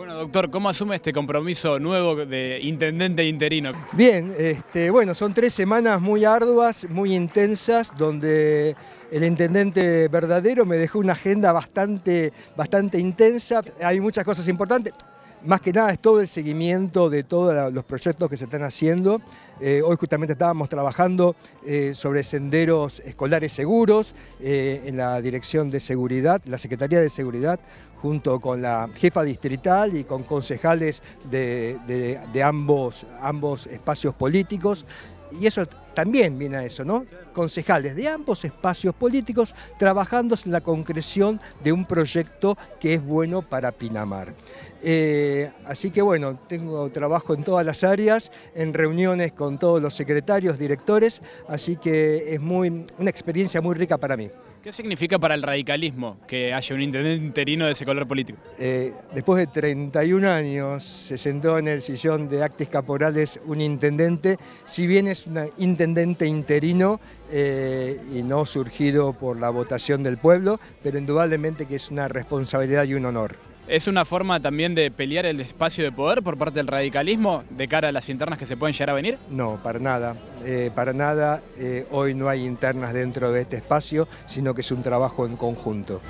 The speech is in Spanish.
Bueno, doctor, ¿cómo asume este compromiso nuevo de intendente interino? Bien, este, bueno, son tres semanas muy arduas, muy intensas, donde el intendente verdadero me dejó una agenda bastante, bastante intensa. Hay muchas cosas importantes. Más que nada es todo el seguimiento de todos los proyectos que se están haciendo. Eh, hoy justamente estábamos trabajando eh, sobre senderos escolares seguros eh, en la Dirección de Seguridad, la Secretaría de Seguridad, junto con la jefa distrital y con concejales de, ambos, ambos espacios políticos. Y eso también viene a eso, ¿no? Concejales de ambos espacios políticos trabajando en la concreción de un proyecto que es bueno para Pinamar. Eh, así que bueno, tengo trabajo en todas las áreas, en reuniones con todos los secretarios, directores, así que es muy, una experiencia muy rica para mí. ¿Qué significa para el radicalismo que haya un intendente interino de ese color político? Eh, después de 31 años se sentó en el sillón de Actis Caporales un intendente, si bien es un intendente interino eh, y no surgido por la votación del pueblo, pero indudablemente que es una responsabilidad y un honor. ¿Es una forma también de pelear el espacio de poder por parte del radicalismo de cara a las internas que se pueden llegar a venir? No, para nada. Eh, para nada, eh, hoy no hay internas dentro de este espacio, sino que es un trabajo en conjunto.